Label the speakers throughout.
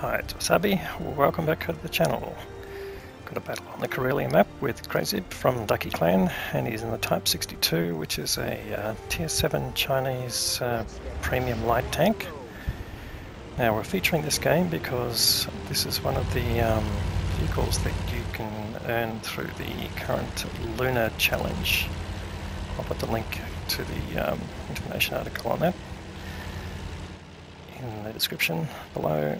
Speaker 1: Hi, it's Wasabi. Welcome back to the channel. Got a battle on the Karelia map with Crazy from Ducky Clan, and he's in the Type 62, which is a uh, Tier 7 Chinese uh, premium light tank. Now we're featuring this game because this is one of the um, vehicles that you can earn through the current Lunar Challenge. I'll put the link to the um, information article on that in the description below.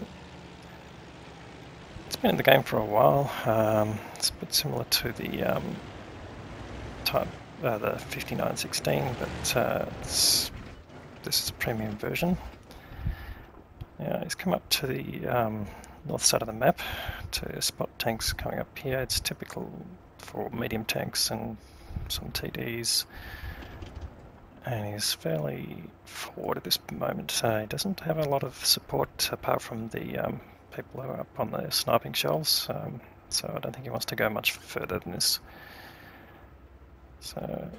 Speaker 1: Been in the game for a while. Um, it's a bit similar to the um, type, uh, the 5916, but uh, this is a premium version. Yeah, it's come up to the um, north side of the map to spot tanks coming up here. It's typical for medium tanks and some TDs and he's fairly forward at this moment. So he doesn't have a lot of support apart from the um, people who are up on the sniping shelves. Um, so I don't think he wants to go much further than this. So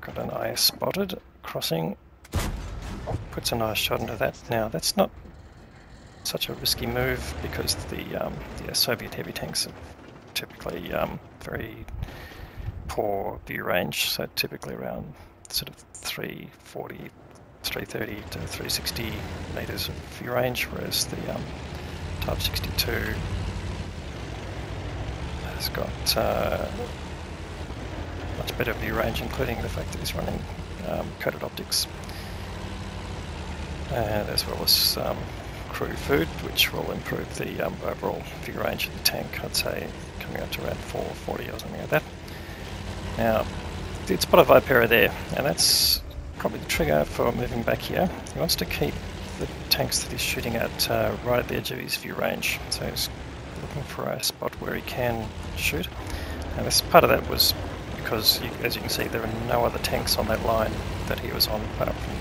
Speaker 1: got an IS spotted crossing. Puts a nice shot into that. Now that's not such a risky move because the, um, the Soviet heavy tanks are typically um, very poor view range, so typically around sort of 340, 330 to 360 meters of view range, whereas the um, Type 62 has got uh, much better view range, including the fact that it's running um, coated optics, and as well as um, crew food, which will improve the um, overall view range of the tank. I'd say coming up to around 440 or something like that. Now, did spot a Vipera there, and that's probably the trigger for moving back here. He wants to keep the tanks that he's shooting at uh, right at the edge of his view range, so he's looking for a spot where he can shoot. And this part of that was because, you, as you can see, there are no other tanks on that line that he was on apart from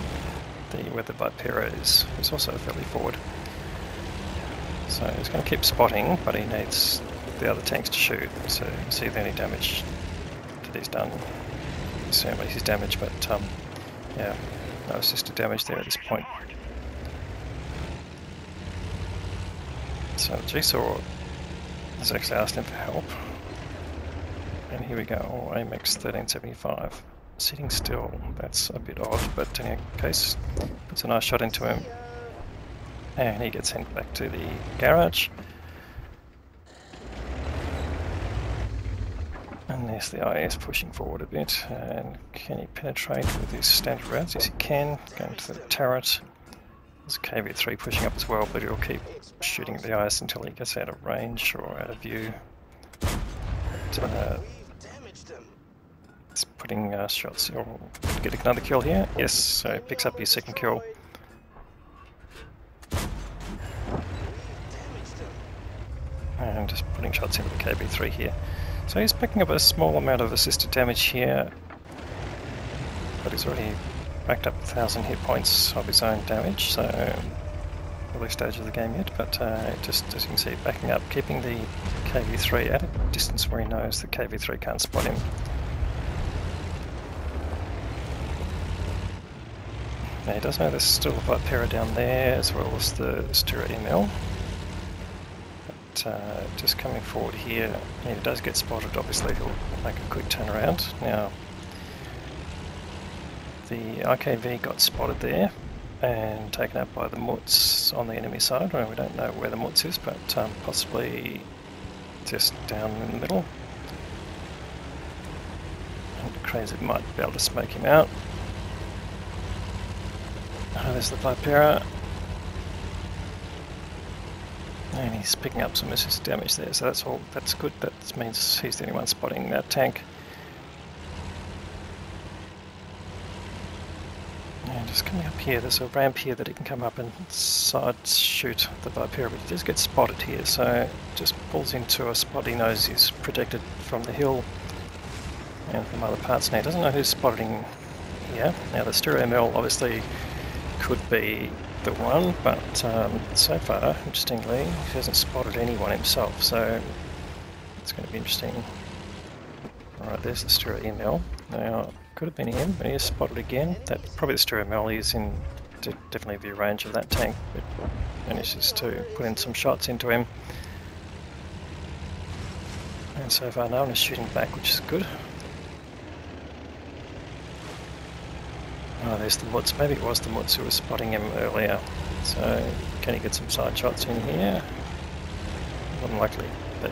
Speaker 1: the, where the Vipera is. Also fairly forward. So he's going to keep spotting, but he needs the other tanks to shoot, so you can see the only damage that he's done certainly his damage, but um, yeah, no assisted damage there at this point. So Jigsaw has actually him for help. And here we go, AMX 1375. Sitting still, that's a bit odd, but in any case, puts a nice shot into him. And he gets sent back to the garage. There's the IS pushing forward a bit. And can he penetrate with his standard rounds? Yes, he can. Going to the turret. There's KV-3 pushing up as well, but he'll keep shooting at the IS until he gets out of range or out of view. uh, it's putting uh, shots. He'll get another kill here. Yes, so picks up his second kill. And just putting shots into the KV-3 here. So he's picking up a small amount of assisted damage here, but he's already racked up a thousand hit points of his own damage, so early stage of the game yet, but uh, just as you can see, backing up, keeping the KV-3 at a distance where he knows the KV-3 can't spot him. Now he does know there's still a Vipera down there, as well as the Sturer Emil uh, just coming forward here, if he does get spotted, obviously he'll make a quick turnaround. Now, the IKV got spotted there and taken out by the Mutz on the enemy side. Well, we don't know where the Mutz is, but um, possibly just down in the middle. And Crazy might be able to smoke him out. Oh, there's the Vipera. And he's picking up some assist damage there, so that's all. That's good. That means he's the only one spotting that tank. And just coming up here, there's a ramp here that he can come up and side shoot the Vipera, but he does get spotted here, so just pulls into a spot he knows he's protected from the hill and from other parts. Now he doesn't know who's spotting here. Now the Sturer Emil obviously could be the one, but um, so far, interestingly, he hasn't spotted anyone himself, so it's going to be interesting. Alright, there's the Sturer Emil. Now, could have been him, but he spotted again. That Probably the Sturer Emil is in definitely the range of that tank, but manages to put in some shots into him. And so far no one is shooting back, which is good. Oh, there's the Mutz. Maybe it was the Mutz who was spotting him earlier. So, can he get some side shots in here? Unlikely, but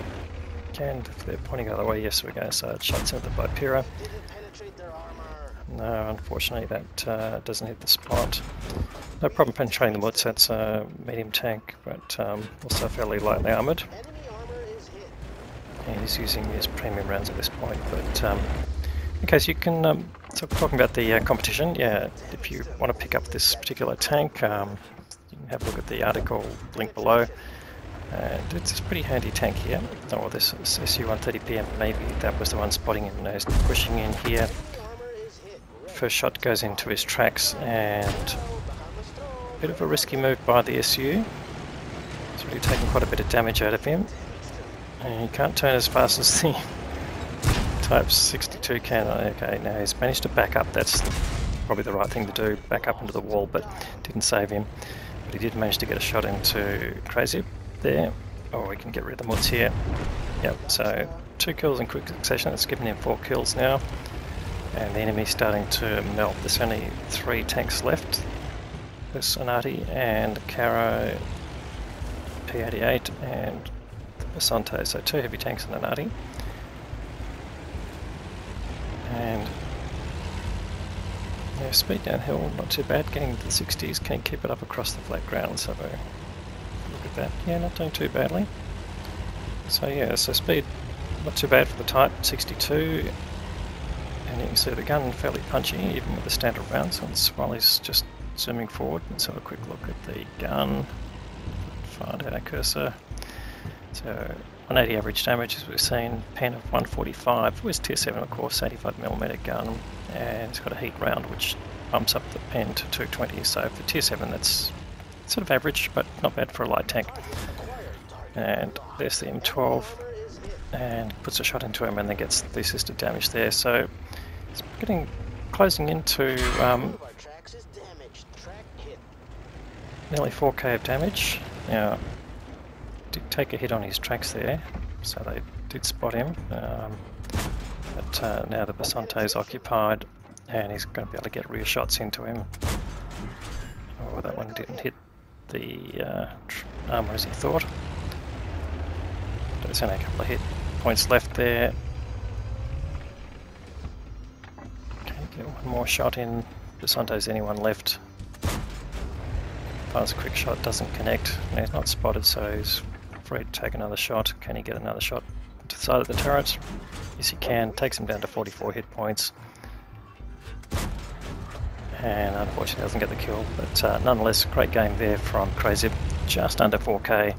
Speaker 1: can if they're pointing the other way. Yes, we're going to side shots into the Vipera. No, unfortunately that uh, doesn't hit the spot. No problem penetrating the Mutz, that's a medium tank, but um, also fairly lightly armoured. And he's using his premium rounds at this point, but um, okay, so you can, um, so talking about the uh, competition, yeah, if you want to pick up this particular tank, um, you can have a look at the article link below. And it's a pretty handy tank here. Oh, this SU-130PM, maybe that was the one spotting him. Now pushing in here. First shot goes into his tracks and a bit of a risky move by the SU. It's really taking quite a bit of damage out of him. And he can't turn as fast as the Type 62 cannon. Oh, okay, now he's managed to back up. That's probably the right thing to do, back up into the wall, but didn't save him. But he did manage to get a shot into Crazy there. Oh, we can get rid of the Mutz here. Yep, so two kills in quick succession. That's given him four kills now. And the enemy's starting to melt. There's only three tanks left. There's Sonati and Carro P88 and the Bisonte. So two heavy tanks and Anati. And yeah, speed downhill, not too bad. Getting to the 60s, can keep it up across the flat ground. Let's look at that. Yeah, not doing too badly. So yeah, so speed not too bad for the Type 62 and you can see the gun fairly punchy even with the standard rounds while he's just zooming forward. Let's have a quick look at the gun. Down our cursor. So 180 average damage as we've seen, pen of 145, with tier 7 of course, 85mm gun, and it's got a heat round which bumps up the pen to 220, so for tier 7 that's sort of average, but not bad for a light tank. And there's the M12, and puts a shot into him and then gets the assisted damage there, so it's getting closing into um, nearly 4k of damage. Now, did take a hit on his tracks there, so they did spot him. Um, but uh, now the Bisonte is occupied, and he's going to be able to get rear shots into him. Oh, that one didn't hit the uh, armor as he thought. There's only a couple of hit points left there. Okay, Get one more shot in. Bisonte's anyone left. Fast quick shot doesn't connect. he's not spotted, so he's take another shot. Can he get another shot to the side of the turret? Yes, he can. Takes him down to 44 hit points. And unfortunately doesn't get the kill, but uh, nonetheless, great game there from Crazy. Just under 4k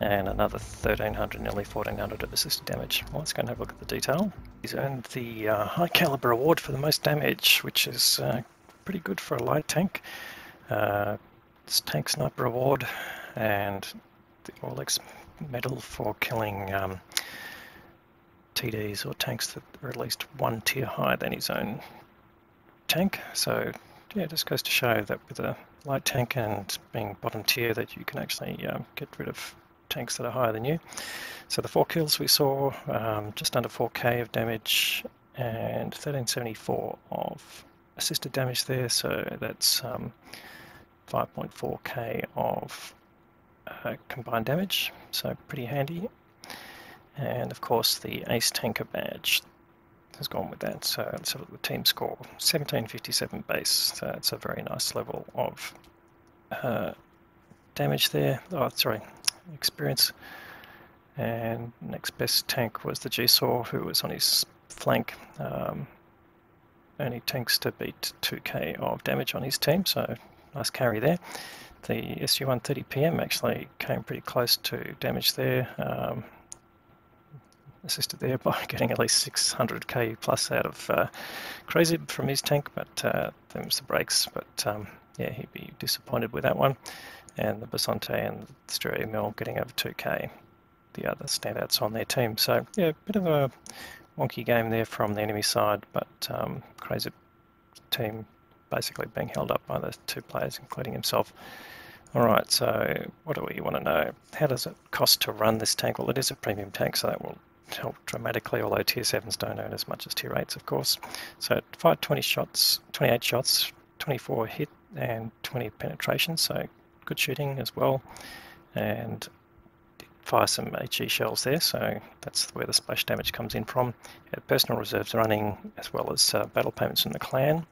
Speaker 1: and another 1300, nearly 1400 of assisted damage. Well, let's go and have a look at the detail. He's earned the uh, high caliber award for the most damage, which is uh, pretty good for a light tank. Uh, it's tank sniper award and the Orlik's medal for killing um, TDs or tanks that are at least one tier higher than his own tank. So yeah, it just goes to show that with a light tank and being bottom tier that you can actually um, get rid of tanks that are higher than you. So the four kills we saw, um, just under 4k of damage and 1374 of assisted damage there, so that's um, 5.4k of uh, combined damage, so pretty handy. And of course the Ace Tanker badge has gone with that, so let's have a look at the team score. 1757 base, so it's a very nice level of uh, damage there. Oh, sorry, experience. And next best tank was the G-Saw, who was on his flank. Um, only tanks to beat 2k of damage on his team, so nice carry there. The SU-130PM actually came pretty close to damage there. Um, assisted there by getting at least 600k plus out of uh, Crazy from his tank, but uh, was the brakes. But um, yeah, he'd be disappointed with that one and the Bisonte and the Sturer Emil getting over 2k, the other standouts on their team. So yeah, a bit of a wonky game there from the enemy side, but um, Crazy team basically being held up by the two players, including himself. Alright, so what do we want to know? How does it cost to run this tank? Well, it is a premium tank, so that will help dramatically, although tier 7s don't earn as much as tier 8s, of course. So fired 20 shots, 28 shots, 24 hit, and 20 penetration, so good shooting as well. And fire some HE shells there, so that's where the splash damage comes in from. personal reserves running as well as uh, battle payments from the clan.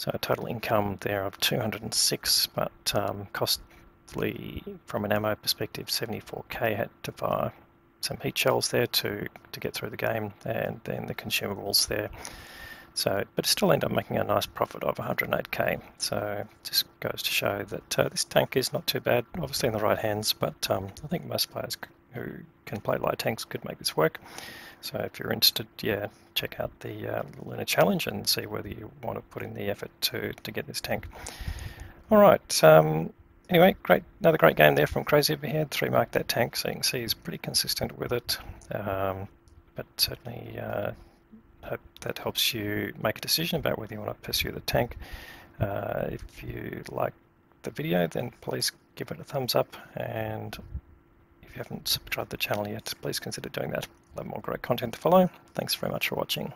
Speaker 1: So a total income there of 206, but um, costly from an ammo perspective, 74k had to fire some heat shells there to, to get through the game, and then the consumables there. So, but it still end up making a nice profit of 108k. So, just goes to show that uh, this tank is not too bad. Obviously in the right hands, but um, I think most players who can play light tanks could make this work. So if you're interested, yeah, check out the uh, Lunar Challenge and see whether you want to put in the effort to, to get this tank. All right. Um, anyway, great, another great game there from Crazy Overhead. Three mark that tank, so you can see he's pretty consistent with it. Um, but certainly uh, hope that helps you make a decision about whether you want to pursue the tank. Uh, if you like the video, then please give it a thumbs up and if you haven't subscribed to the channel yet, please consider doing that. A lot more great content to follow. Thanks very much for watching.